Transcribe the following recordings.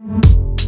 Wake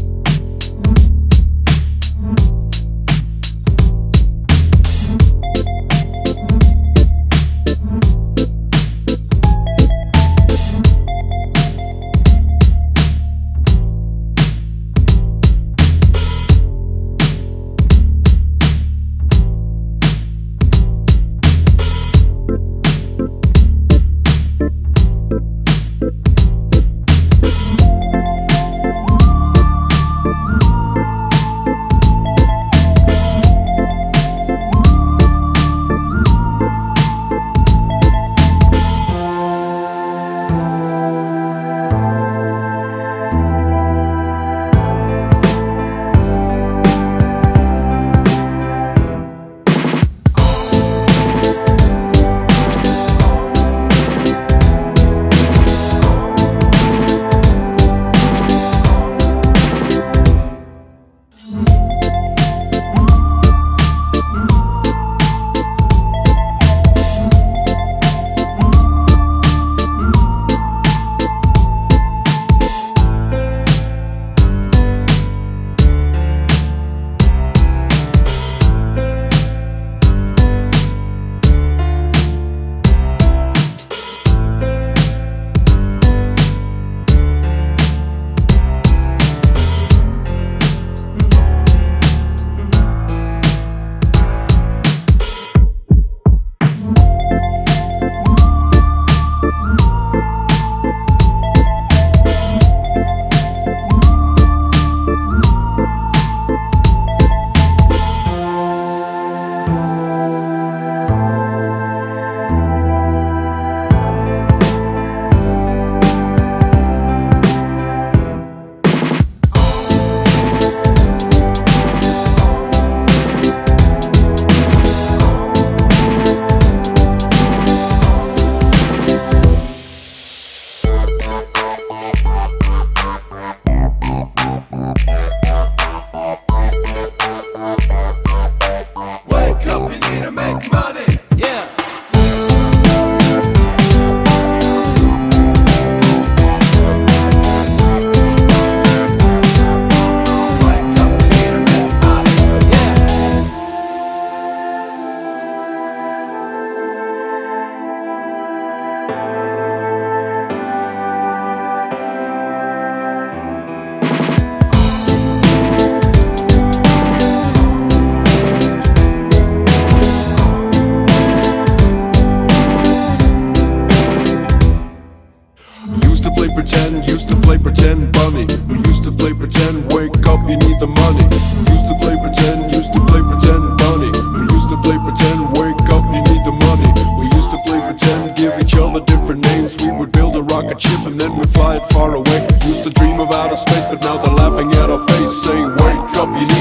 pretend, used to play pretend bunny. We used to play pretend, wake up, you need the money. Used to play pretend, used to play pretend bunny. We used to play pretend, wake up, you need the money. We used to play pretend, give each other different names. We would build a rocket ship and then we'd fly it far away. Used to dream of outer space, but now they're laughing at our face, saying, Wake up, you